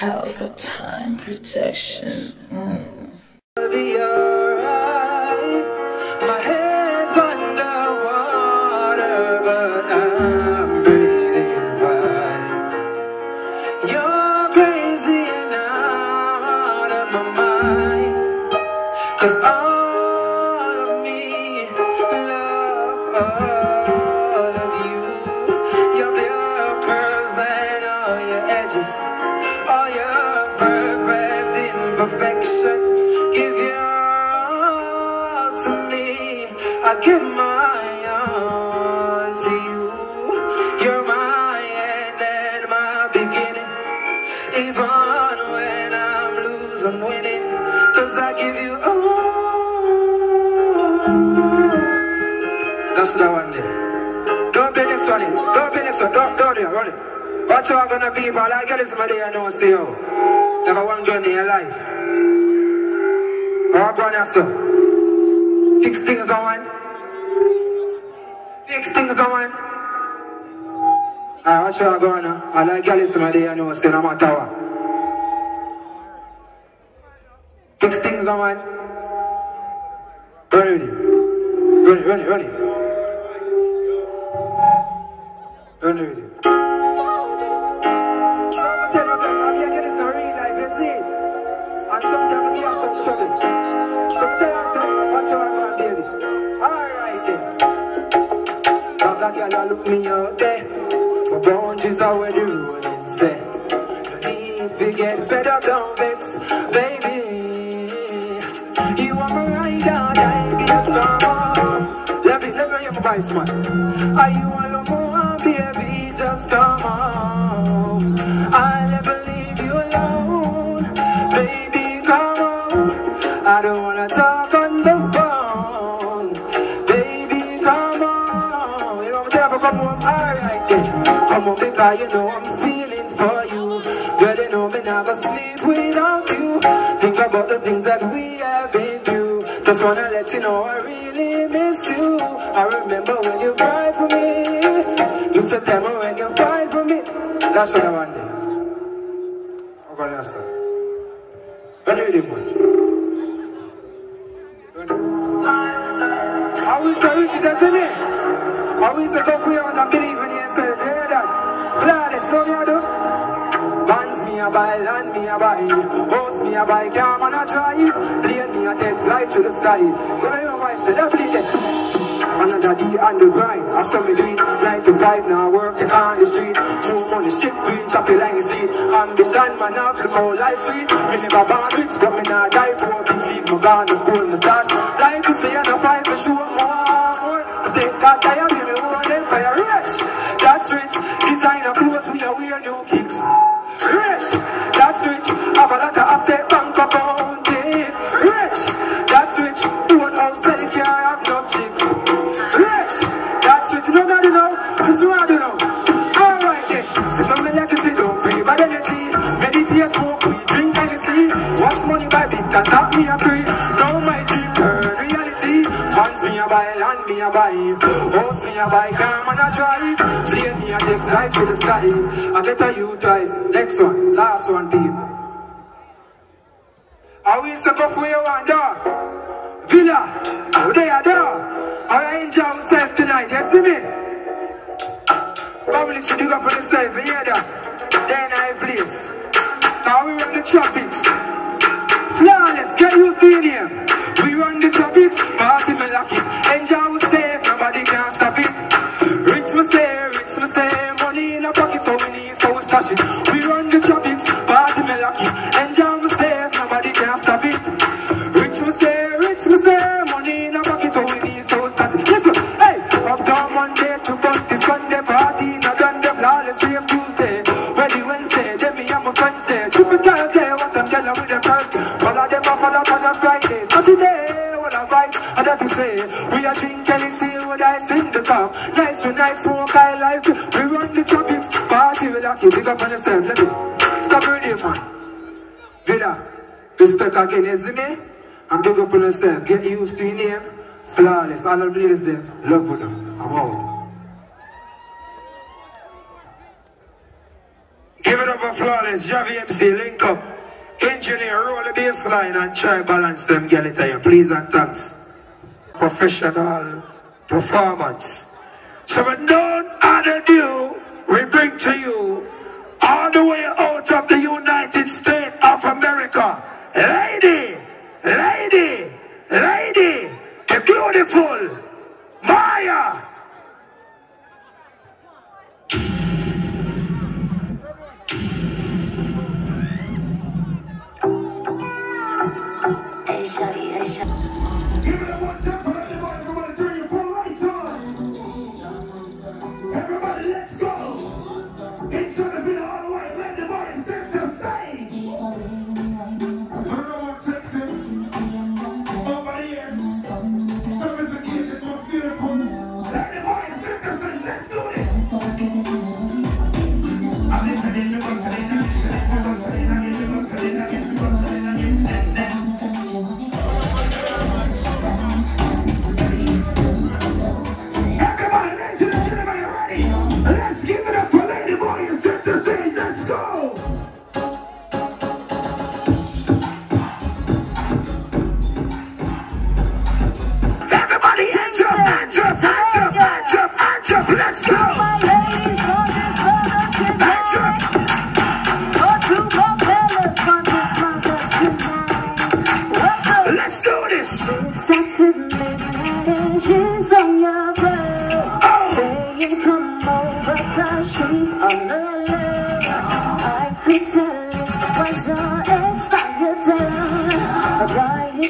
Pelpa time protection. Mm. That's that one there. Don't play next one. in. Don't play next one. Don't, don't do it. Run it. Watch how gonna be, but I get somebody I know see you. Never one gun in your life. Go on sir. Fix things, no one. Fix things, no one. Alright, watch how I'm going now. I like girl somebody I know see no matter what. Fix things, no one. Run it, run it, run it, run it. I I I I. Now that girl a look me out there. My boundaries are where the rolling say. No need to get fed up, don't vex, baby. You are my rider, I be a star. Let me, let me hear my voice, man. Are you on. I'll never leave you alone. Baby, come on. I don't wanna talk on the phone. Baby, come on. You know tell you, come on. Alright then. Come on, because you know I'm feeling for you. Girl, you know me never sleep without you. Think about the things that we have been through. Just wanna let you know I really miss you. I remember when you cried for me. You said tell I want. then. I'm gonna ask her. When do you do much? How is the riches as in it? How is the go believe in that? I. Bands me a buy, land me a buy House me a buy, car man a drive Plane me a take flight to the sky When I my voice, they play it Another day on the grind I saw me do it, 9 to 5 now working on the street Money, shit green, chop the seed Ambition man up, look how life sweet. Me never born rich, but me not die poor. Big league, me gone, the gold, me start Like to stay on the fight for sure more bit, me a free. Now my dream turn reality. Pants me a buy, land me a buy. House me a buy, car man a drive. Plane me a take flight to the sky. I better you twice. Next one, last one, people. Are we suck off where you want, dog? Villa, oh, they are dog. I enjoy myself tonight, you see me? Should dig up on yourself, you hear? Then I place. Now we run the tropics. Nice smoke, I like it. We run the tropics, party with lucky. Big up on yourself, let me. Stop reading, man. Villa, respect again, isn't it? And big up on yourself. Get used to your name. Flawless. All the ladies there. Love with them. I'm out. Give it up for flawless. Javi MC, link up. Engineer, roll the bass line and try balance them, get it. Please and thanks. Professional performance. Seven none other new. we bring to you.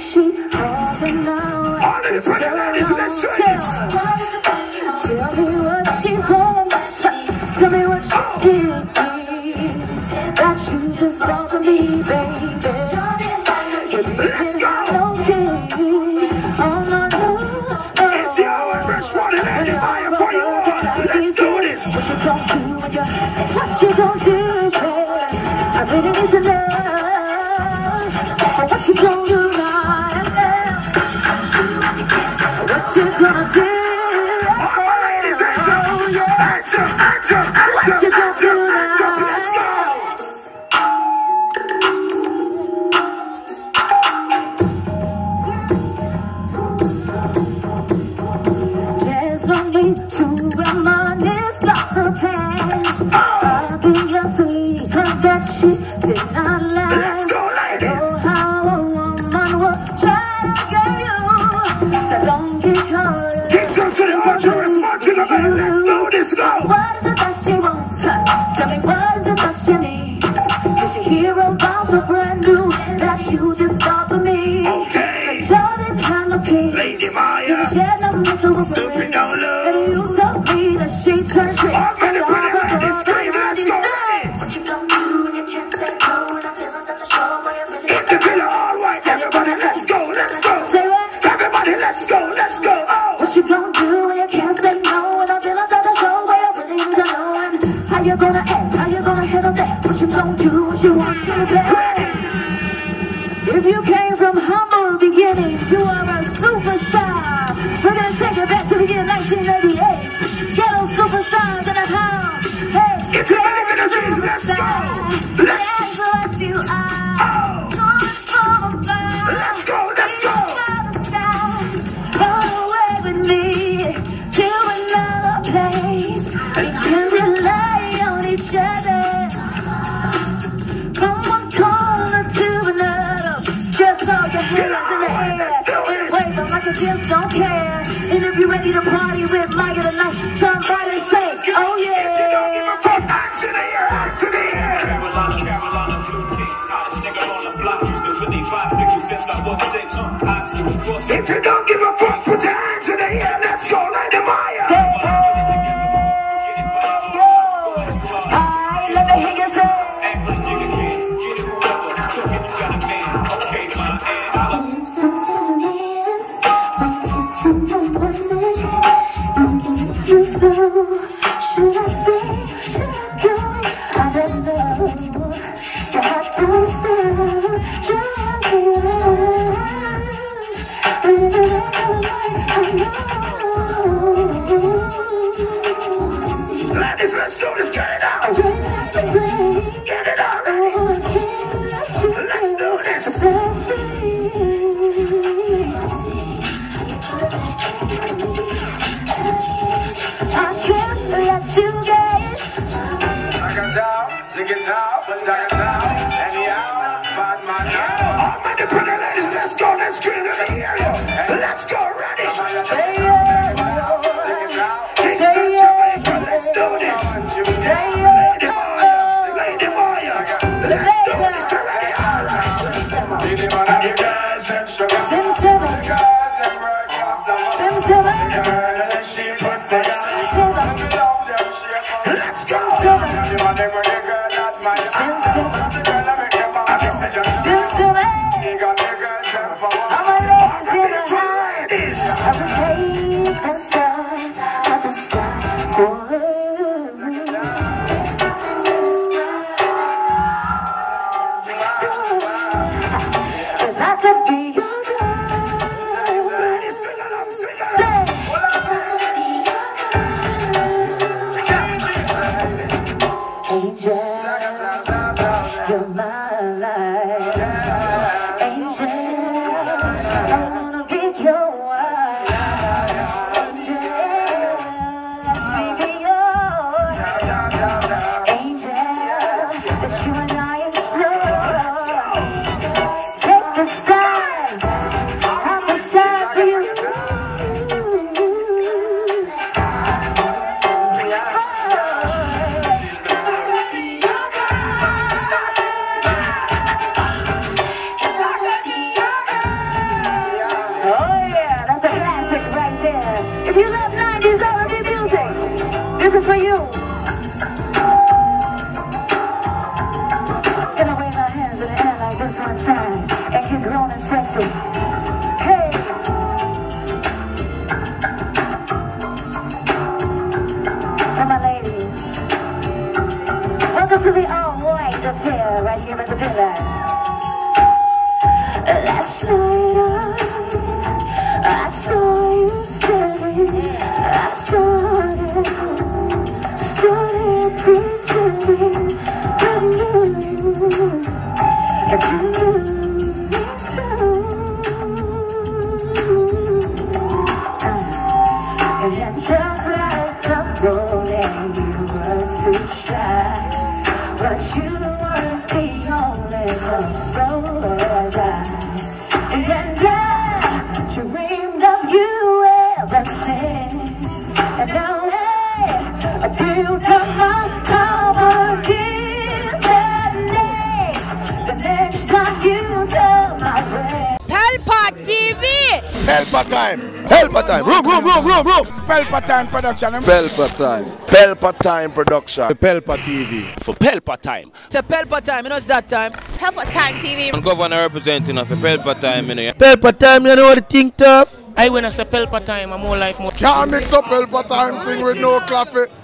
She holding on for so long. Tell, tell me what she wants. Tell me what she feels. That you just want from me, baby. Up, up, up, gonna hands do up, now? Let's go. There's no need to reminisce about the past. That she did not last. Ladies. Know how a woman will try to get you. So don't get caught. To bunch Stupid down low. And you told me that she turned trick. Gonna when no? I'm feeling such a show where you really Hit the pillar all right. Everybody, let's go, let's go. Say what? Everybody, let's go, let's go. Oh. What you gonna do when you can't say no? And I'm feeling such a show where you really to know. And how you gonna act? How you gonna handle that? What you gonna do? What you want to back? If you don't give a fuck, put your hands in the air. Let's go, Lady Mya. Say, Alright, let me hear you say. Act like Jigga can. Get it whoever. Talking, you got a man. Okay, my and holla. Should I sky to the all-white affair right here in the villa. Last night I, I saw you standing. I started, started pretending I knew you knew so. And just like a rolling, you were too shy. But you TV! Pelpa time. Pelpa time. Room, room, room, room, room. Pelpa Time Production. Pelpa time. Pelpa time production. Pelpa TV. For Pelpa time. It's a Pelpa time, you know it's that time. Pelpa Time TV. And governor representing of Pelpa time, you know. Pelpa time, you know what the thing tough? I when I say Pelpa time, I'm more like more. Can't mix up Pelpa time thing with no coffee.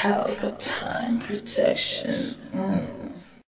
Pelpa time protection. Mm.